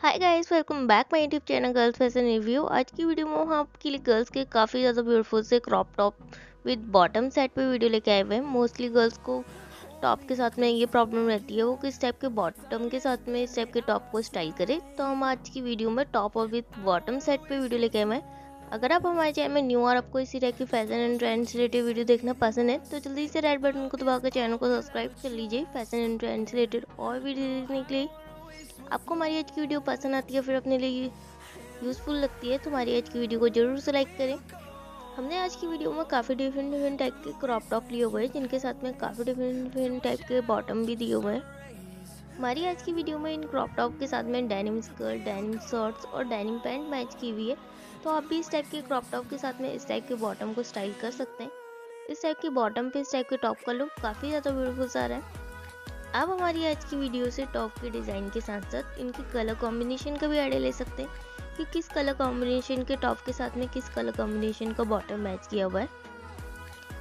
Hi guys welcome back my YouTube channel girls fashion review आज की video में हम आपके लिए गर्ल्स के काफ़ी ज़्यादा ब्यूटीफुल से crop top with bottom set पे वीडियो लेके आए हुए हैं। मोस्टली गर्ल्स को टॉप के साथ में ये प्रॉब्लम रहती है, वो किस टाइप के बॉटम के साथ में इस टाइप के टॉप को स्टाइल करें। तो हम आज की वीडियो में टॉप और विथ बॉटम सेट पर वीडियो लेके आए हुए हैं। अगर आप हमारे चैनल में न्यू और आपको इसी टाइप की fashion and trends related video देखना पसंद है तो जल्दी से रेड बटन को दबाकर चैनल को सब्सक्राइब कर लीजिए। फ़ैशन एंड ट्रेंड्स रिलेटेड और वीडियो देखने के लिए आपको हमारी आज की वीडियो पसंद आती है, फिर अपने लिए यूज़फुल लगती है तो हमारी आज की वीडियो को ज़रूर से लाइक करें। हमने आज की वीडियो में काफ़ी डिफरेंट डिफरेंट टाइप के क्रॉप टॉप लिए हुए हैं, जिनके साथ में काफ़ी डिफरेंट डिफरेंट टाइप के बॉटम भी दिए हुए हैं। हमारी आज की वीडियो में इन क्रॉप टॉप के साथ में डेनिम स्कर्ट डेनिम शॉर्ट्स और डेनिम पैंट मैच की हुई है तो आप भी इस टाइप के क्रॉप टॉप के साथ में इस टाइप के बॉटम को स्टाइल कर सकते हैं। इस टाइप के बॉटम पे इस टाइप के टॉप का लुक काफ़ी ज़्यादा ब्यूटीफुल सा रहा है। आप हमारी आज की वीडियो से टॉप के डिज़ाइन के साथ साथ इनके कलर कॉम्बिनेशन का भी आइडिया ले सकते हैं कि किस कलर कॉम्बिनेशन के टॉप के साथ में किस कलर कॉम्बिनेशन का बॉटम मैच किया हुआ है।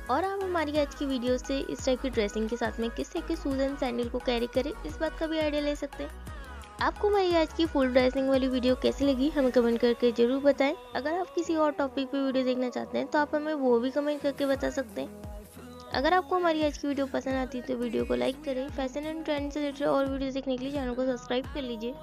और आप हमारी आज की वीडियो से इस टाइप की ड्रेसिंग के साथ में किस टाइप के शूज़ एंड सैंडल को कैरी करें, इस बात का भी आइडिया ले सकते हैं। आपको हमारी आज की फुल ड्रेसिंग वाली वीडियो कैसी लगी, हमें कमेंट करके ज़रूर बताएँ। अगर आप किसी और टॉपिक पे वीडियो देखना चाहते हैं तो आप हमें वो भी कमेंट करके बता सकते हैं। अगर आपको हमारी आज की वीडियो पसंद आती है तो वीडियो को लाइक करें, फ़ैशन एंड ट्रेंड से रिलेटेड और वीडियो देखने के लिए चैनल को सब्सक्राइब कर लीजिए।